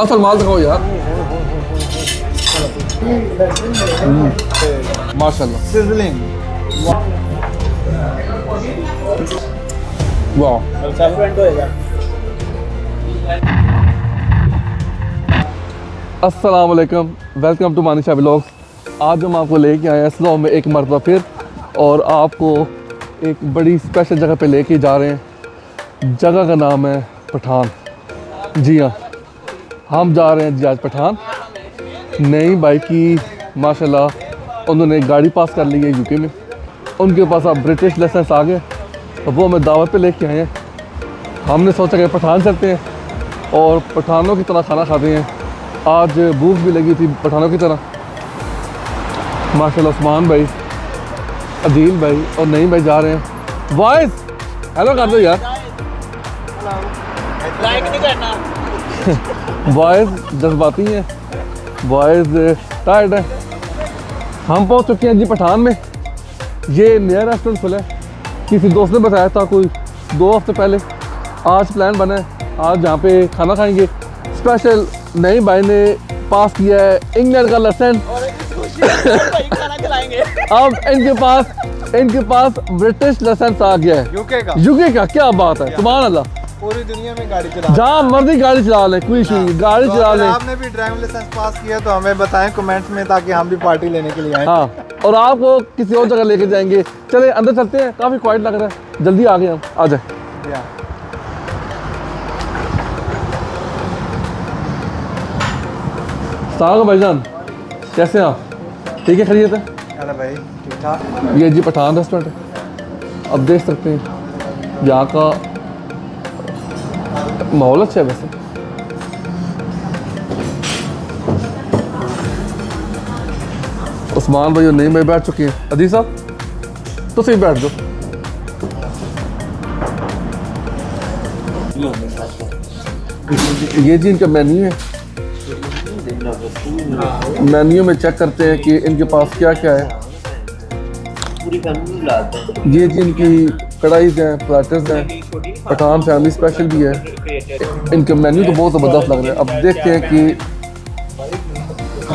असल माल दिखाओ यार। माशाल्लाह। सिजलिंग अस्सलाम वालेकुम वेलकम टू मानिशा ब्लॉग्स। आज हम आपको लेके आए हैं स्लो में एक मरतबा फिर और आपको एक बड़ी स्पेशल जगह पे लेके जा रहे हैं। जगह का नाम है पठान। जी हाँ। हम जा रहे हैं जी पठान। नई बाइक की, माशाल्लाह, उन्होंने गाड़ी पास कर ली है यूके में। उनके पास अब ब्रिटिश लाइसेंस आ गए तो वो हमें दावत पे लेके आए हैं। हमने सोचा कि पठान चलते हैं और पठानों की तरह खाना खाते हैं। आज भूख भी लगी थी पठानों की तरह। माशाल्लाह, उस्मान भाई, अदील भाई और नईम भाई जा रहे हैं। वॉइस हेलो कर दो यार। बॉयज़ जज्बाती हैं। बॉयज़ टायर्ड है। हम पहुँच चुके हैं जी पठान में। ये नया रेस्टोरेंट खुला है। किसी दोस्त ने बताया था कोई दो हफ़्ते पहले। आज प्लान बना है। आज यहाँ पे खाना खाएँगे। स्पेशल नई भाई ने पास किया है इंग्लैंड का खिलाएँगे। अब इनके पास इनके पास ब्रिटिश लाइसेंस आ गया है। यूके का। यूके का क्या बात है। सुभान अल्लाह। पूरी दुनिया में गाड़ी चला जहाँ मर्ज़ी गाड़ी चला लें कोई इशू नहीं गाड़ी तो चला लें। आपने भी ड्राइविंग लाइसेंस पास किया तो हमें बताएँ कमेंट्स में ताकि हम भी पार्टी लेने के लिए आए। हाँ और आपको किसी और जगह लेके जाएँगे। चले अंदर चलते हैं। काफ़ी क्वाइट लग रहा है। जल्दी आ गए हम आ जाए भाईजान कैसे हैं आप? ठीक है खरीद है? अरे भाई ठीक ठाक? ये जी पठान रेस्टोरेंट है। अब देख सकते हैं यहाँ का माहौल अच्छा है वैसे। उस्मान भाई नहीं में बैठ चुके हैं। अदी साहब तो बैठ जाओ। ये जी इनका मेन्यू है। मेन्यू में चेक करते हैं कि इनके पास क्या क्या है। ये जी इनकी कढ़ाईज हैं प्लेटर्स हैं पठान फैमिली स्पेशल भी है। इनका मेन्यू तो बहुत ज़बरदस्त लग रहा है। अब देखते हैं कि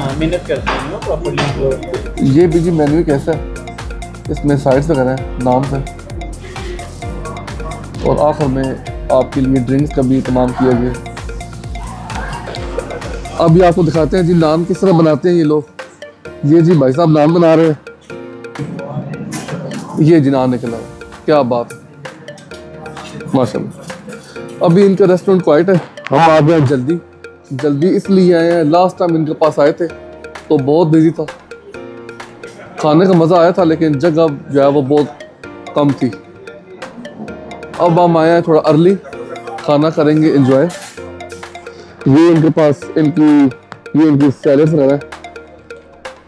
हैं ना प्रॉपर्ली ये भी जी मेन्यू कैसा है? इसमें साइड्स वगैरह हैं नाम से। और आखिर में आपके लिए ड्रिंक्स का भी इतमाम किया गया अभी आपको दिखाते हैं जी नान किस तरह बनाते हैं ये लोग। ये जी भाई साहब नान बना रहे हैं। ये जी नान निकला। क्या बात। माशाल्लाह अभी इनका रेस्टोरेंट क्वाइट है। हम आ गए जल्दी। जल्दी इसलिए आए हैं लास्ट टाइम इनके पास आए थे तो बहुत बिज़ी था। खाने का मज़ा आया था, लेकिन जगह जो है वो बहुत कम थी। अब हम आए हैं थोड़ा अर्ली खाना करेंगे इंजॉय ये इनके पास, इनकी, ये इनकी सैलड वगैरह। है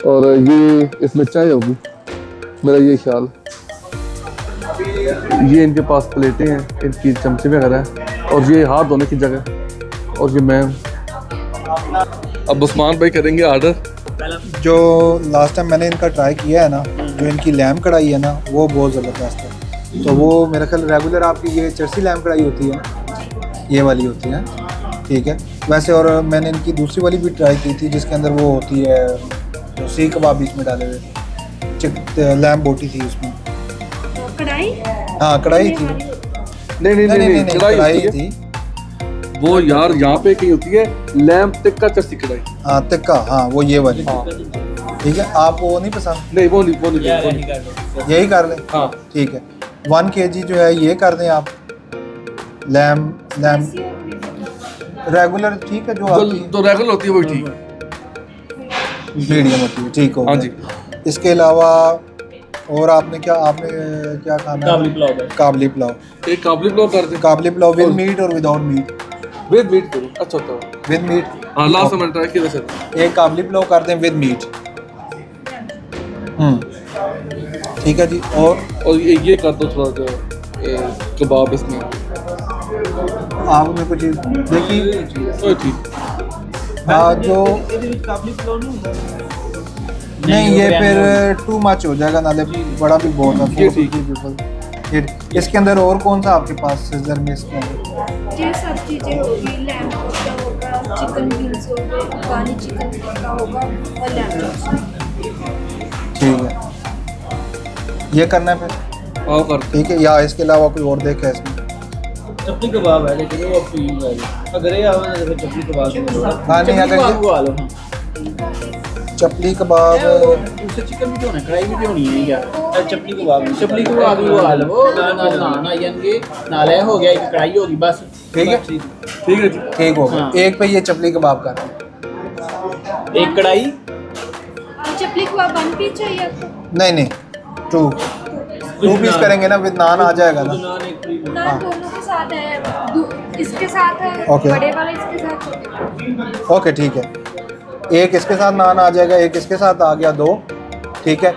और ये इसमें चाय होगी। मेरा ये ख्याल। ये इनके पास प्लेटें हैं, इनकी चमचे वगैरह और ये हाथ धोने की जगह और ये मैं अब उस्मान भाई करेंगे आर्डर जो लास्ट टाइम मैंने इनका ट्राई किया है ना, जो इनकी लैम कढ़ाई है ना, वो बहुत ज़बरदस्त है। तो वो मेरा ख्याल रेगुलर आपकी ये चर्सी लैम कढ़ाई होती है, ये वाली होती है, ठीक है? वैसे और मैंने इनकी दूसरी वाली भी ट्राई की थी, जिसके अंदर वो होती है, जो सीख कबाब बीच में डाले हुए लैम बोटी थी उसमें। कढ़ाई? हाँ कढ़ाई थी। नहीं नहीं नहीं नहीं कढ़ाई है। थी। वो यार यहाँ पे कहीं होती है लैम्प टिक्का चस्सी कढ़ाई। हाँ तिक्का हाँ वो ये वाली। हाँ। ठीक है आप वो नहीं पसंद? नहीं वो नहीं वो नहीं वो यही कर लें? हाँ। ठीक है। वन के जी जो है ये कर दें आप। लैम लैम रेगुलर ठीक है जो आपकी जो रेगुलर होती है वही ठीक। मीडियम होती है ठीक हो हाँ जी। इसके अलावा और आपने क्या आपने क्या खाना काबली पुलाव काबली पुलाव। एक काबली ब्लॉक कर दे। काबली पुलाव विद मीट और विदाउट मीट विद मीट करो। अच्छा होता है विद मीट हाँ लास्ट में ट्राई किया वैसे एक काबली पुलाव कर दें विद मीट हम्म। ठीक है जी और? और ये ये कर दो थोड़ा ए, कबाब इसमें। आप में कुछ देखिए। तो ठीक हाँ जो नहीं ये फिर टू मच हो जाएगा नाले बड़ा भी बहुत है ये 450 ठीक है। people। ये- इसके अंदर और कौन सा आपके पास सीजर में इसके अंदर? ये सब चीज़ें होगी लैम्प होगा चिकन विंग्स हो गए चिकन टिक्का होगा और लैम ठीक है। ये करना है फिर? कर ठीक है या इसके अलावा कोई और देखे इसमें? चपली कबाब है लेकिन वो है अगर ये आवे तो फिर चपली कबाब हाँ, नहीं, अगर हाँ। चपली कबाब। उससे चिकन भी होना कढ़ाई भी होनी है क्या चपली कबाब चपली कबाब भी वो हाल वो ना नान आई जाएँगे नाल हो गया एक कढ़ाई होगी बस। ठीक है। ठीक है जी ठीक हो गया। हाँ। एक पे ये चपली कबाब कर एक कढ़ाई। चपली कबाब वन पीस चाहिए आपको? नहीं नहीं टू टू पीस करेंगे ना विद नान आ जाएगा ना। नान नान दोनों के साथ है। इसके साथ है बड़े वाला इसके साथ। ओके ठीक है। एक इसके साथ नान आ जाएगा एक इसके साथ आ गया दो। ठीक है?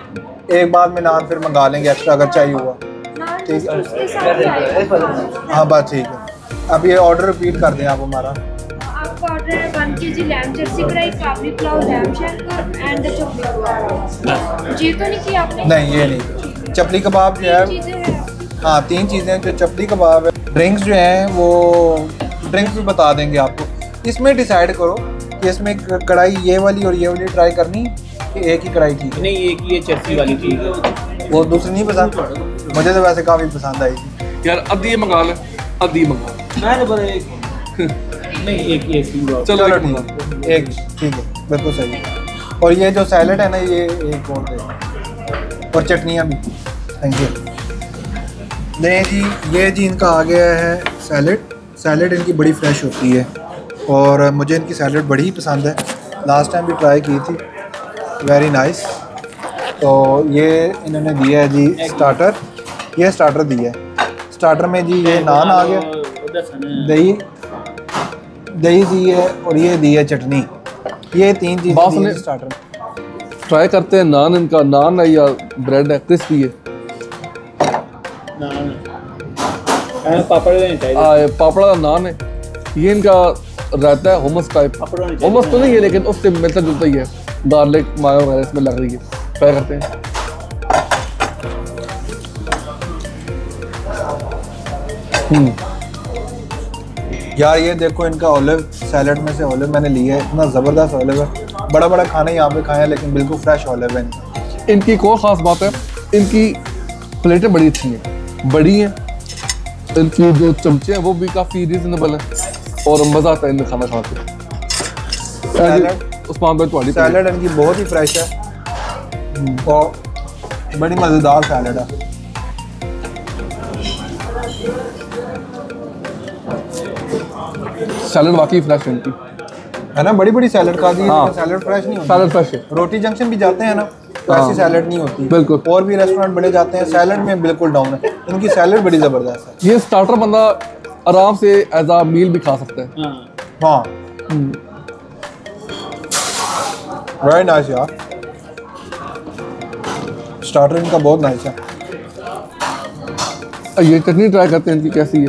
एक बाद में नान फिर मंगा लेंगे एक्स्ट्रा अगर चाहिए हुआ। ठीक है। उसके साथ चाहिए हाँ बस ठीक है। अब ये ऑर्डर रिपीट कर दें आप हमारा। आपका ऑर्डर है वन के जी lamb Jersey karahi Kabuli pulao lamb shank and chapli kebab तो नहीं किया आपने? नहीं ये नहीं। चपली कबाब जो है हाँ। तीन चीज़ें जो चपली कबाब है। ड्रिंक्स जो हैं वो ड्रिंक्स भी बता देंगे आपको। इसमें डिसाइड करो इसमें कढ़ाई ये वाली और ये वाली ट्राई करनी कि एक ही कढ़ाई ठीक नहीं एक ये चर्सी वाली थी। है वो दूसरी नहीं पसंद? मुझे तो वैसे काफ़ी पसंद आई थी। यार अद्धी ये मंगा ले। अद्धी ये मंगा। मैं तो एक। नहीं एक ही चलो चलो एक ठीक है एक ठीक है बिल्कुल सही और ये जो सैलड है ना ये एक और दे और चटनियाँ भी। थैंक यू नहीं जी ये जी इनका आ गया है सैलड। सैलड इनकी बड़ी फ्रेश होती है। और मुझे इनकी सैलड बड़ी ही पसंद है। लास्ट टाइम भी ट्राई की थी। वेरी नाइस तो ये इन्होंने दिया है जी स्टार्टर ये स्टार्टर दिया है। स्टार्टर में जी ये नान आ गया। दही। दही दी है और ये दी है चटनी। ये तीन चीज़ें हैं स्टार्टर ट्राई करते हैं नान इनका। नान है या ब्रेड है क्रिस्पी है। नान। पापड़ ये पापड़ा का नान है। ये इनका रहता है हुमस टाइप हुमस तो नहीं है लेकिन उससे मिलता जुलता ही है। गार्लिक मायो वगैरह इसमें लग रही है। ट्राई करते हैं। हम्म। यार ये देखो इनका ऑलिव सैलड में से ऑलिव मैंने लिया है। इतना ज़बरदस्त ऑलिव है। बड़ा बड़ा खाना यहाँ पे खाया लेकिन बिल्कुल फ्रेश ऑलिव है इनकी। एक और ख़ास बात है इनकी प्लेटें बड़ी अच्छी हैं। बड़ी हैं। इनकी जो चमचे हैं वो भी काफ़ी रीजनेबल हैं। और मज़ा आता है इनमें खाना के। सैलड- उस्मान भाई तुम्हारी plate। सैलड इनकी बहुत ही फ्रेश है। और बड़ी मज़ेदार सैलड है। सैलड वाकई फ्रेश है इनकी। है ना? बड़ी बड़ी सैलड खा दी। हाँ। सैलड फ्रेश नहीं होती। सैलड फ्रेश है। रोटी जंक्शन भी जाते हैं ना तो हाँ। ऐसी सैलड नहीं होती। बिल्कुल। और भी रेस्टोरेंट बड़े जाते हैं सैलड में बिल्कुल डाउन है। इनकी सैलड बड़ी ज़बरदस्त है। ये स्टार्टर बंदा आराम से एज आ मील भी खा सकता है। हाँ। हाँ। वेरी नाइस यार। स्टार्टर इनका बहुत नाइस है। ये चटनी ट्राई करते हैं इनकी कैसी है?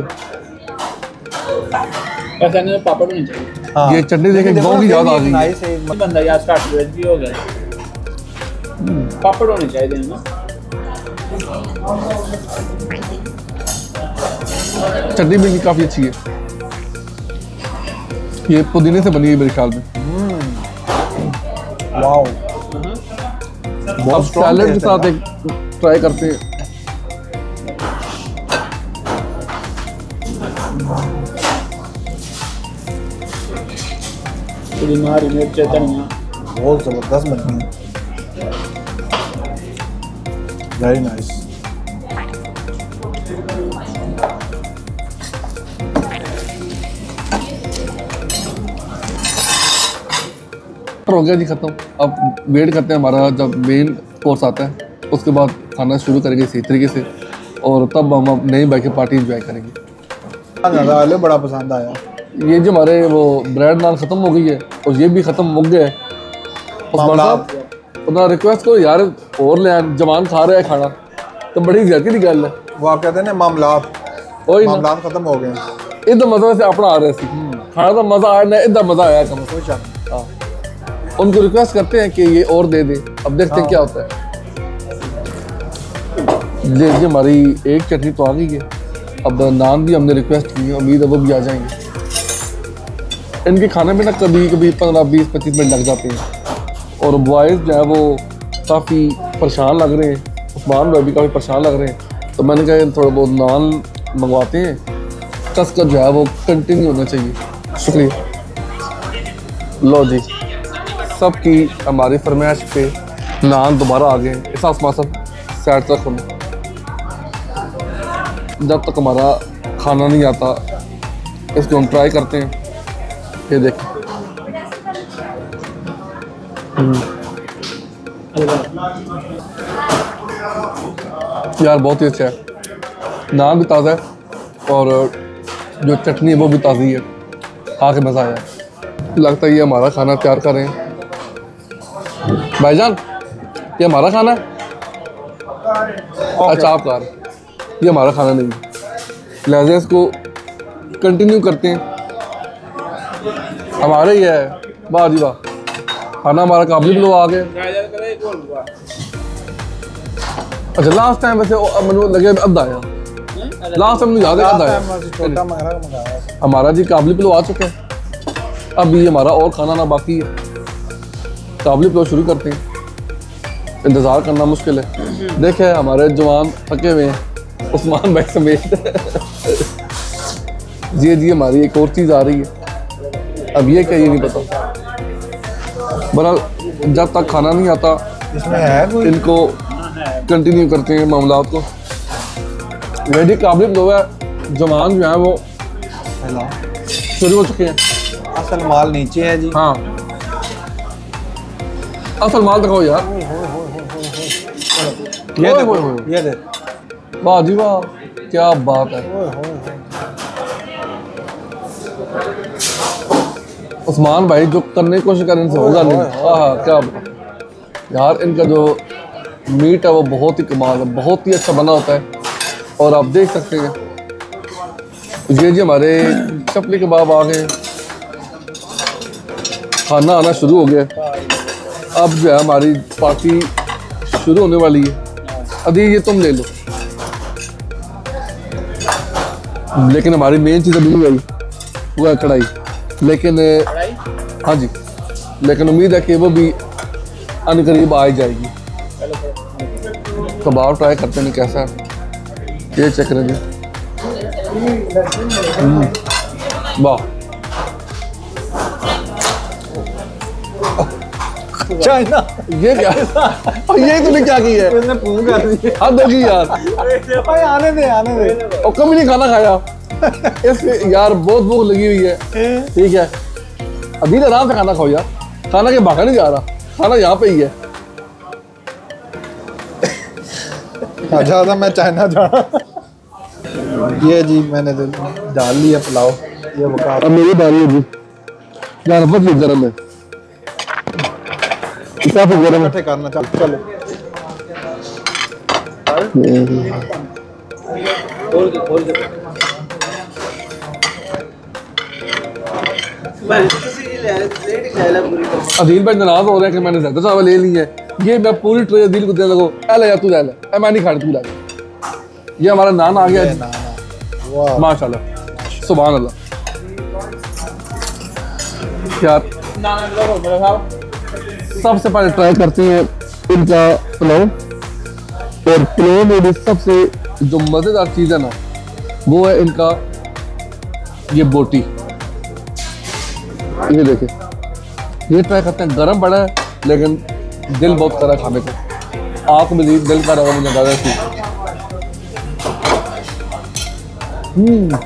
ऐसा नहीं पापड़ होने चाहिए। हाँ। ये चटनी देख गाँव की याद आ गई है। नाइस है बंदा यार स्टार्ट वेज भी हो गया। पापड़ होने चाहिए ना। चटनी भी काफ़ी अच्छी है। ये पुदीने से बनी है मेरे ख्याल में। वाओ। अब सैलड के साथ एक ट्राई करते हैं। बहुत ज़बरदस्त बनी है। वेरी नाइस हो गया जी खत्म। अब वेट करते हैं हमारा जब मेन कोर्स आता है उसके बाद खाना शुरू करेंगे इसी तरीके से और तब हम अब नई बाइक पार्टी इंजॉय करेंगे। बड़ा पसंद आया। ये जो हमारे वो ब्रेड नान ख़त्म हो गई है और ये भी ख़त्म हो गया है। मामला- अपना रिक्वेस्ट करो यार और ले जवान खा रहा है खाना। तो बड़ी ज़्यादा की गल है। वो आप कहते हैं ना वही ना। खत्म हो गए। इधर मज़ा वैसे अपना आ रहा सी खाना का मज़ा आया ना इधर मज़ा आया कम उनको रिक्वेस्ट करते हैं कि ये और दे दे। अब देखते हैं क्या होता है। ये हमारी एक चटनी तो आ गई है। अब नान भी हमने रिक्वेस्ट की है। उम्मीद है वो भी आ जाएँगे। इनके खाने में ना कभी कभी पंद्रह बीस पच्चीस मिनट लग जाते हैं। और बॉयज़ जो है वो काफ़ी परेशान लग रहे हैं। उस्मान भाई भी काफ़ी परेशान लग रहे हैं। तो मैंने कहा थोड़ा बहुत नान मंगवाते हैं। कसकर जो है वो कंटिन्यू होना चाहिए। शुक्रिया। लो जी। सबकी हमारी फरमाइश पे नान दोबारा आ गए। इस आसमान सब साइड तक होना जब तक हमारा खाना नहीं आता इसको हम ट्राई करते हैं। ये देखें। यार, बहुत ही अच्छा है। नान भी ताज़ा है और जो चटनी है वो भी ताज़ी है। खा के मज़ा आया। लगता है ये हमारा खाना तैयार कर रहे हैं। भाईजान ये हमारा खाना है? अच्छा आप ये हमारा खाना नहीं लिहाजा इसको कंटिन्यू करते हैं। हमारा ही है। वाह जी वाह। खाना हमारा काबिल लोग आ गए अच्छा लास्ट टाइम वैसे मैं लगे अद्धा आया। लास्ट टाइम याद है अद्धा हमारा जी काबिल लोग आ चुके हैं। अब ये हमारा और खाना ना बाकी है। काबली पुलाव शुरू करते हैं। इंतज़ार करना मुश्किल है। देखे हमारे जवान थके हुए हैं। उस्मान भाई समेत। जी जी हमारी एक और चीज़ आ रही है। अब ये क्या ये नहीं पता बहरहाल जब तक खाना नहीं आता इसमें है कोई? इनको कंटिन्यू करते हैं मामला को। रेडी काबिल जो है जवान जो है वो शुरू हो चुके हैं। असल माल नीचे है जी। हाँ। असल माल दिखाओ यार। ये देखो। ये देखो वाह जी वाह क्या बात है। उस्मान भाई जो करने की कोशिश करें इनसे होगा नहीं। हाँ क्या। यार इनका जो मीट है वो बहुत ही कमाल है बहुत ही अच्छा बना होता है। और आप देख सकते हैं। ये जी हमारे चपली कबाब आ गए। खाना आना शुरू हो गया। अब जो है हमारी पार्टी शुरू होने वाली है। अभी ये तुम ले लो। लेकिन हमारी मेन चीज़ अभी नहीं आई वो है कढ़ाई। लेकिन हाँ जी। लेकिन उम्मीद है कि वो भी अन करीब आ ही जाएगी। कबाब ट्राई करते नहीं कैसा है? ये चेक करें जी हम्म, वाह। चाइना। ये क्या? और ये तूने क्या की है? कर दी हद होगी यार। ओए आने दे आने दे। और कभी नहीं खाना खाया। इस यार बहुत भूख लगी हुई है। ठीक है। अभी तो आराम से खाना खाओ यार। खाना के भागा नहीं जा रहा। खाना यहाँ पे ही है। अच्छा था मैं चाइना जा ये जी मैंने डाल लिया पुलाव। ये अब मेरी बारी है जी। यार बहुत गर्म है काफ़ी गर्म है। इकट्ठे करना चल चलो। अदील भाई नाराज़ हो रहे हैं कि मैंने ज़्यादा चावल ले ली है। ये मैं पूरी ट्रे अदील को दे लगो ए ले जा तू ले ले। मैं नहीं खाने तू ले। ये हमारा नान आ गया ये है। माशाल्लाह। सुभान अल्लाह। यार सबसे पहले ट्राई करते हैं इनका पुलाव और पुलाव में भी सबसे जो मज़ेदार चीज़ है ना वो है इनका ये बोटी। ये देखें ये ट्राई करते हैं गरम पड़ा है लेकिन दिल बहुत कर खाने को। आँख में दिल कर रहा मुझे ज़्यादा सी हम्म,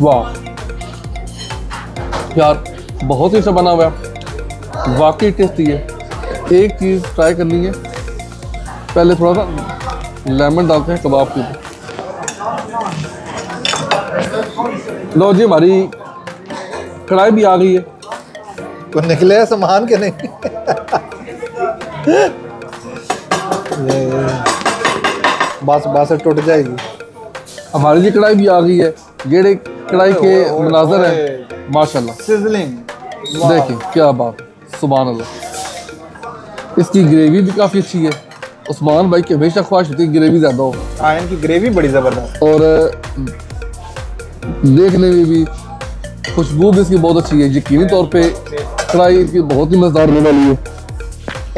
वाह। यार बहुत ही अच्छा बना हुआ है। वाकई टेस्टी है। एक चीज़ ट्राई करनी है। पहले थोड़ा सा लेमन डालते हैं कबाब के ऊपर। लो जी हमारी कढ़ाई भी आ गई है। तो निकले है सामान के नहीं? बस बस टूट जाएगी। हमारी जी कढ़ाई भी आ गई है। जेड़े कढ़ाई के मनाजर हैं। माशाल्लाह। सिजलिंग देखिए क्या बात है। सुबहान अल्लाह इसकी ग्रेवी भी काफ़ी अच्छी है। उस्मान भाई की हमेशा ख्वाहिश होती है ग्रेवी ज़्यादा हो। आयन की ग्रेवी बड़ी ज़बरदस्त और देखने में भी खुशबू भी इसकी बहुत अच्छी है यकीनी तौर पे कढ़ाई इसकी बहुत ही मज़ेदार होने वाली है।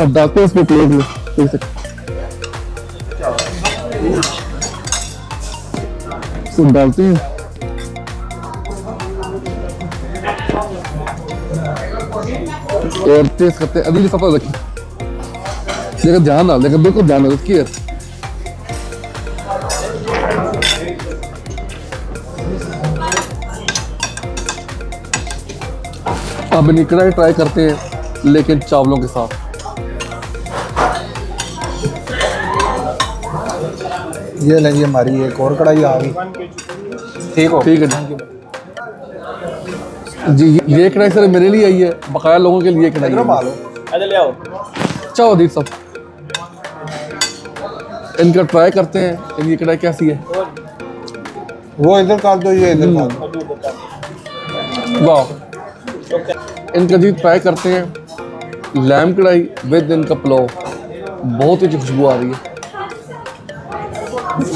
अब डालते हैं इसमें प्लेट में देख सकते डालते हैं। और टेस्ट करते हैं। अभी भी सफ़ा रखी लेकिन ध्यान ना लेकिन बिल्कुल ध्यान ना केयर अब निकड़ा ट्राई करते हैं लेकिन चावलों के साथ। ये जी हमारी एक और कढ़ाई आ गई। ठीक हो? ठीक है जी जी ये कढ़ाई सर मेरे लिए आई है बकाया लोगों के लिए कढ़ाई इधर है। मालो अरे ले आओ। चाहो अदीप साहब इनका ट्राई करते हैं इनकी कढ़ाई कैसी है। वो इधर काट दो ये इधर वाह। इनका जी ट्राई करते हैं। लैम कढ़ाई विद इनका पुलाव। बहुत ही खुशबू आ रही है।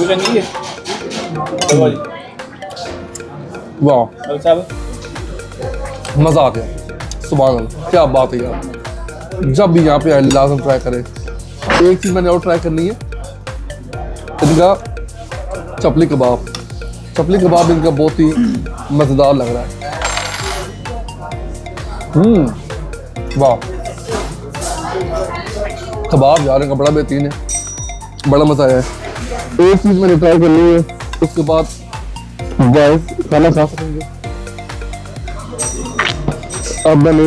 है? जी वाह। मज़ा आ गया। सुबह क्या बात है यार। जब भी यहाँ पे आए, लाजम ट्राई करें। एक चीज़ मैंने और ट्राई करनी है। इनका चपली कबाब। चपली कबाब इनका बहुत ही मज़ेदार लग रहा है। हम्म वाह। कबाब यार, इनका बड़ा बेहतरीन है। बड़ा मज़ा आया है। एक चीज़ मैंने ट्राई करनी है, उसके बाद गाइस खाना खा सकेंगे अब मैंने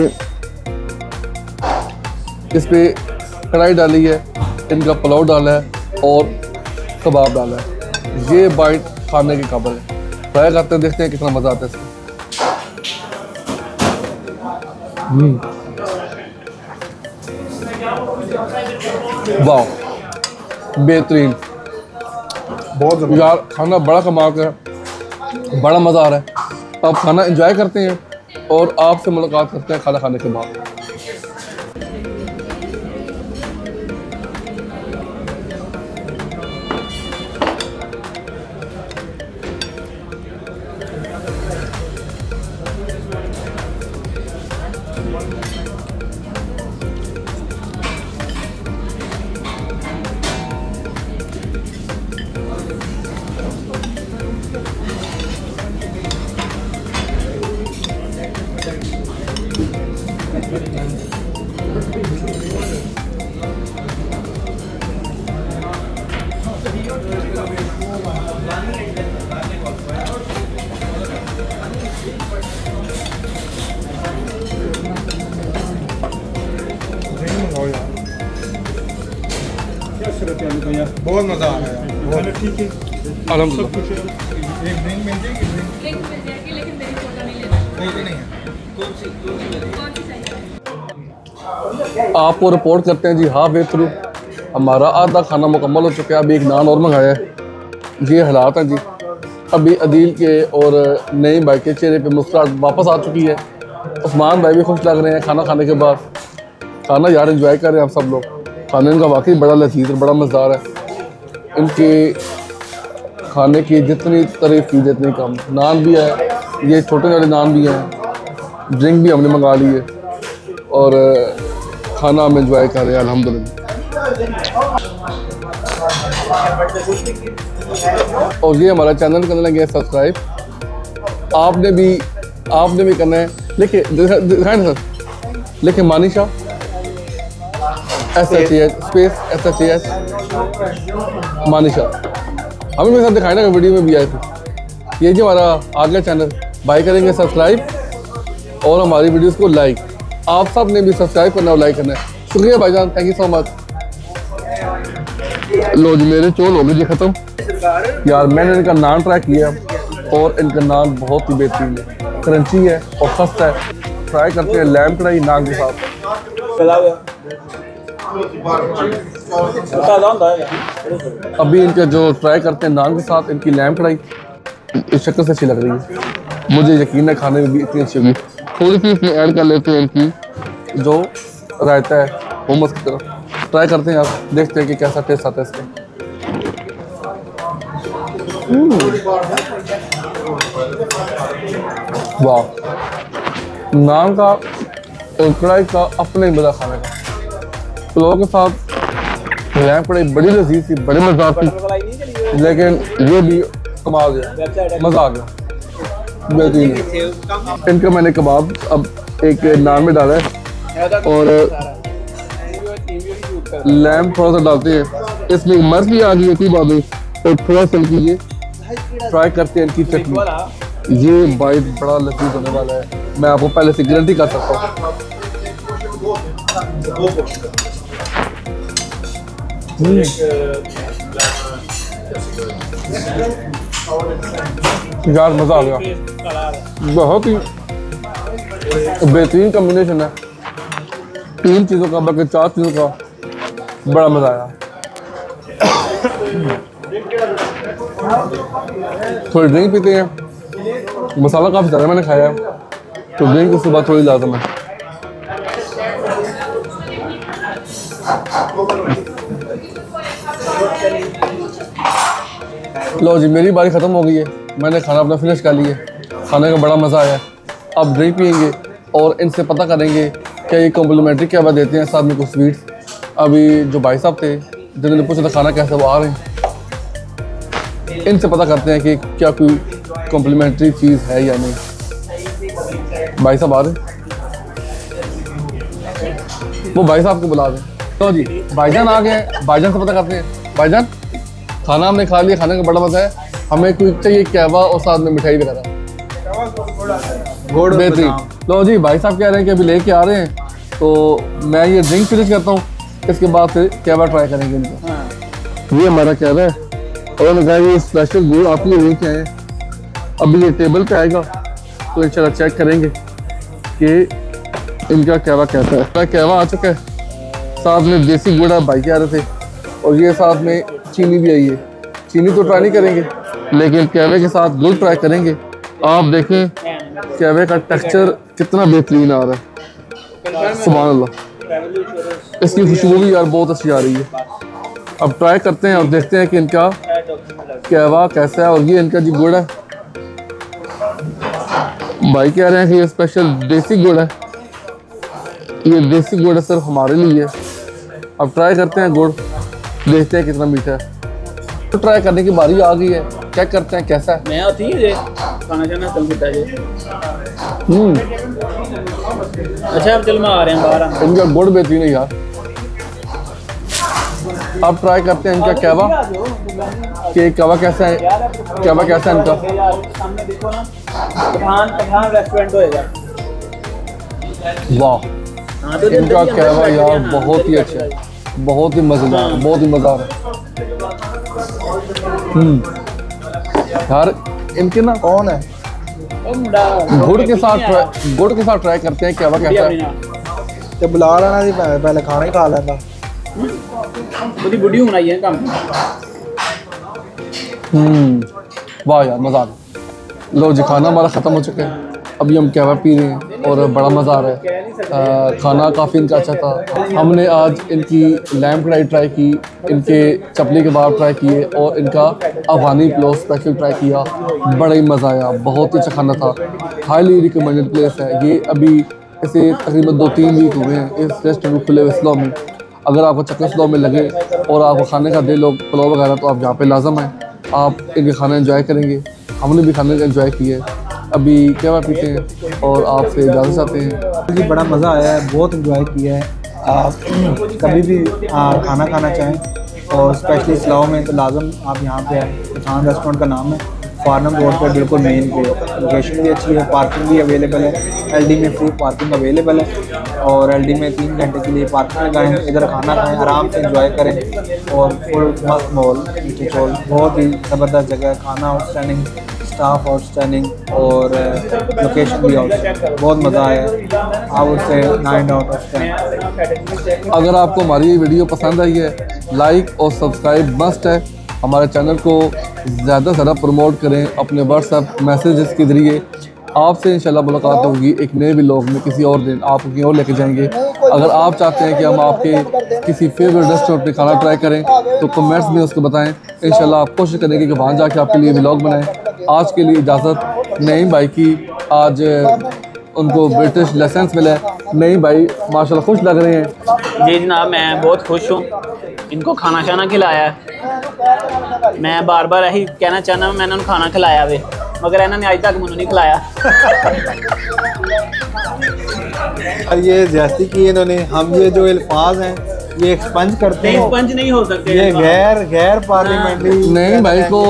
इस पर कढ़ाई डाली है इनका पुलाव डाला है और कबाब डाला है। ये बाइट खाने के काबिल है। ट्राई करते हैं देखते हैं कितना मज़ा आता है इसमें। हम्म। वाह बेहतरीन। बहुत यार खाना बड़ा कमाल का है बड़ा मज़ा आ रहा है। अब खाना एंजॉय करते हैं? और आपसे मुलाकात करते हैं खाना खाने के बाद। बहुत मज़ा आ रहा है बहुत। ठीक है। अलहमदिल्ला एक ड्रिंक मिल जाएगी ड्रिंक मिल जाएगी लेकिन मेरी फ़ोटो नहीं लेना नहीं नहीं है। कौन सी चाहिए आपको रिपोर्ट करते हैं जी हाँ वे थ्रू हमारा आधा खाना मुकम्मल हो चुका है अभी एक नान और मंगाया है। ये हालात हैं जी। अभी अदील के और नई भाई के चेहरे पे मुस्कुराहट वापस आ चुकी है। उस्मान भाई भी खुश लग रहे हैं खाना खाने के बाद। खाना यार एंजॉय कर रहे हैं आप सब लोग। खाने का वाकई बड़ा लजीज और बड़ा मज़ेदार है। इनके खाने की जितनी तारीफ़ की जितनी कम। नान भी है, ये छोटे वाले नान भी हैं। ड्रिंक भी हमने मंगा ली है। और खाना हम इंजॉय कर रहे हैं, अल्हम्दुलिल्लाह। और ये हमारा चैनल करने लगे सब्सक्राइब आपने भी आपने भी करना है। लेकिन दिखा- दिखाएँ ना सर लिखिए Manisha S H H space S H H Manisha. हमें मेरे साथ दिखाए ना वीडियो में भी आए थे। ये जो हमारा आ गया चैनल भाई करेंगे सब्सक्राइब और हमारी वीडियोस को लाइक आप सबने भी सब्सक्राइब करना और लाइक करना है। शुक्रिया भाईजान थैंक यू सो मच लो जी, मेरे चोल हो गए जी खत्म। यार, मैंने इनका नान ट्राई किया और इनका नान बहुत ही बेहतरीन है। क्रंची है और सस्ता है। ट्राई करते हैं लैम कढ़ाई नान के साथ। अभी इनका जो ट्राई करते हैं नान के साथ, इनकी लैम कढ़ाई इस शक्ल से अच्छी लग रही है। मुझे यकीन है खाने में भी इतनी अच्छी होगी। थोड़ी सी इसमें ऐड कर लेते हैं इनकी, जो रायता है, मोमोज की तरह। ट्राई करते हैं आप, देखते हैं कि कैसा टेस्ट आता है इसका। वाह। नान का, और कढ़ाई का अपने ही मज़ा खाने का। पुलाव के साथ लैम्प कढ़ाई बड़ी लजीज थी, बड़ी मज़ा थी लेकिन ये भी कमाल गया, मज़ा आ गया। बेहतरीन इनका मैंने कबाब अब एक नान में डाला है और लैम्प थोड़ा सा डालते हैं। इसमें मर्च भी आ गई है कोई बात नहीं। और थोड़ा सा ये ट्राई करते हैं इनकी चटनी। ये बाइट बड़ा लजीज होने वाला है। मैं आपको पहले से गारंटी कर सकता हूँ। यार, मज़ा आ गया। बहुत ही बेहतरीन कॉम्बिनेशन है। तीन चीज़ों का बल्कि चार चीज़ों का बड़ा मज़ा आया। थोड़ी ड्रिंक पीते हैं। मसाला काफ़ी ज़्यादा मैंने खाया है तो ड्रिंक उसके बाद थोड़ी लाजम है। लो जी, मेरी बारी ख़त्म हो गई है। मैंने खाना अपना फिनिश कर लिया। खाने का बड़ा मज़ा आया। अब ड्रिंक पियेंगे और इनसे पता करेंगे क्या ये कॉम्प्लीमेंट्री क्या देते हैं, साथ में कुछ स्वीट्स अभी जो भाई साहब थे, जिन्होंने पूछा था खाना कैसे, वो आ रहे हैं। इनसे पता करते हैं कि क्या कोई कॉम्प्लीमेंट्री चीज़ है या नहीं। भाई साहब आ रहे वो भाई साहब को बुला दें तो जी, भाईजान आ गए भाईजान से पता करते हैं। भाईजान? खाना हमने खा लिया खाने का बड़ा मज़ा है। हमें कोई चाहिए कहवा और साथ में मिठाई वगैरह। गुड़ बेहतरीन। लो जी भाई साहब कह रहे हैं कि अभी लेके आ रहे हैं तो मैं ये ड्रिंक फिनिश करता हूँ इसके बाद फिर कहवा ट्राई करेंगे इनको। ये हमारा कहवा है और उन्होंने कहा ये स्पेशल गुड़ आपके लिए लेके आए अभी ये टेबल पे आएगा तो इंशाल्लाह चेक करेंगे कि इनका कहवा कैसा है। कहवा आ चुका है साथ में देसी गुड़ आप भाई के आ रहे थे और ये साथ में चीनी भी आई है। चीनी तो ट्राई नहीं करेंगे। लेकिन कहवे के साथ गुड़ ट्राई करेंगे। आप देखें कहवे का टेक्सचर कितना बेहतरीन आ रहा है। सुबह अल्लाह इसकी खुशबू भी यार बहुत अच्छी आ रही है। अब ट्राई करते हैं और देखते हैं कि इनका कहवा कैसा है और ये इनका जी गुड़ है। भाई कह रहे हैं कि ये स्पेशल देसी गुड़ है। ये देसी गुड़ है सिर्फ़ हमारे लिए है। अब ट्राई करते हैं गुड़। देखते हैं कितना मीठा है। तो ट्राई करने की बारी आ गई है। चेक करते हैं? कैसा है? होती है जे खाना कितना हम्म। अच्छा अब चल मैं आ रहे हैं बाहर इनका गुड़ बेहतरीन है यार। अब ट्राई करते हैं इनका कहवा। कि कहवा कैसा है? कहवा कैसा है इनका? सामने देखो ना। पठान पठान रेस्टोरेंट होएगा। वाह। हाँ तो इनका कहवा यार बहुत ही अच्छा है। बहुत ही मज़ेदार बहुत ही मज़ेदार आ रहा हम्म। यार इनके ना कौन है? गुड़ के साथ गुड़ के साथ ट्राई करते हैं क्या कहता है? ते बुला लेना जी पहले खाना ही खा लेना बड़ी बुढ़ी होना ही है काम। हम्म। वाह यार मज़ा आ गया। लो जी खाना हमारा ख़त्म हो चुका है। अभी हम कहवा पी रहे हैं और बड़ा मज़ा आ रहा है। आ, खाना काफ़ी इनका अच्छा था। हमने आज इनकी लैम्प कढ़ाई ट्राई की इनके चपली के बाहर ट्राई किए और इनका अफगानी पुलाव स्पेशल ट्राई किया। बड़ा ही मज़ा आया बहुत ही अच्छा खाना था। हाईली रिकमेंडेड प्लेस है। ये अभी इसे तकरीबन दो तीन वीक हुए हैं। इस रेस्टोरेंट खुले हुए इस्लाम में। अगर आपको चक्कर इस्लाम में लगे और आपको खाने का दिल हो पुलाव वगैरह तो आप यहाँ पर लाजम हैं। आप इनके खाना एंजॉय करेंगे। हमने भी खाने का इन्जॉय किया है अभी क्या पीते हैं? और आपसे इजाज़त चाहते हैं। जी बड़ा मज़ा आया है बहुत इंजॉय किया है। आप कभी भी आ, खाना खाना चाहें और स्पेशली इस्लाम में तो लाजम आप यहाँ पे आए पठान रेस्टोरेंट का नाम है। फार्नम रोड पर बिल्कुल मेन पे लोकेशन भी अच्छी है पार्किंग भी अवेलेबल है। एलडी में फ्री पार्किंग अवेलेबल है। और एलडी में तीन घंटे के लिए पार्किंग लगाएँ इधर खाना खाएँ आराम से इंजॉय करें। और फुल मस्त मॉल चौल बहुत ही ज़बरदस्त जगह है। खाना आउटस्टैंडिंग स्टाफ आउटस्टैंडिंग और लोकेशन भी आउटस्टैंडिंग बहुत मज़ा आया। आप उससे नाइन आउट ऑफ़ टेन अगर आपको हमारी वीडियो पसंद आई है लाइक और सब्सक्राइब मस्ट है। हमारे चैनल को ज़्यादा से ज़्यादा प्रमोट करें अपने व्हाट्सएप मैसेजेस के ज़रिए। आपसे इंशाल्लाह मुलाकात होगी एक नए व्लॉग में किसी और दिन। आप कहीं और लेके जाएँगे। अगर आप चाहते हैं कि हम आपके किसी फेवरेट रेस्टोरेंट पे खाना ट्राई करें तो कमेंट्स में उसको बताएँ। इंशाल्लाह आप कोशिश करेंगे कि वहाँ जाके आपके लिए व्लॉग बनाएँ। आज के लिए इजाज़त नईम भाई की। आज उनको ब्रिटिश लाइसेंस मिला है। नहीं भाई माशाल्लाह खुश लग रहे हैं। जी जनाब मैं बहुत खुश हूँ। इनको खाना शाना खिलाया है। मैं बार बार यही कहना चाहना मैंने इन्होंने खाना खिलाया वे। मगर इन्होंने अज तक मैंने नहीं खिलाया। और ये ज्यादती की इन्होंने। हम ये जो अल्फाज हैं ये एक्सपंज करते हैं? एक्सपंज नहीं हो सकते ये गैर गैर हाँ। पार्लियामेंट्री नहीं भाई को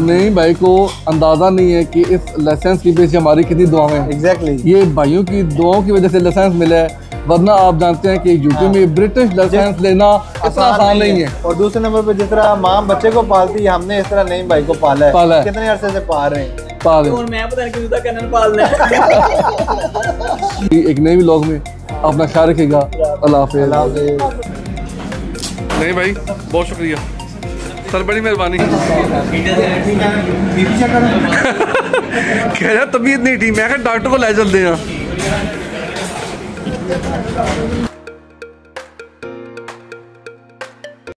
नहीं भाई को अंदाज़ा नहीं है कि इस लाइसेंस के पीछे हमारी कितनी दुआ है। एग्जैक्टली ये भाइयों की दुआओं की वजह से लाइसेंस मिला है वरना आप जानते हैं कि यूपी हाँ। में ब्रिटिश लाइसेंस लेना इतना आसान नहीं है। और दूसरे नंबर पे जिस तरह माँ बच्चे को पालती है हमने इस तरह नहीं भाई को पाला है। पाला है। कितने अरसे से पाल रहे हैं? पाल। तो मैं पता नहीं पाल रहे एक नई ब्लॉग में अपना ख्याल रखेगा अल्लाह नहीं भाई बहुत शुक्रिया। सर बड़ी मेहरबानी। कह रहा तबीयत नहीं ठीक। मैं डॉक्टर को ले चलते हैं।